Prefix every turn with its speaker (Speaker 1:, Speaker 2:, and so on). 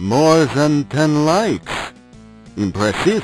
Speaker 1: More than 10 likes. Impressive.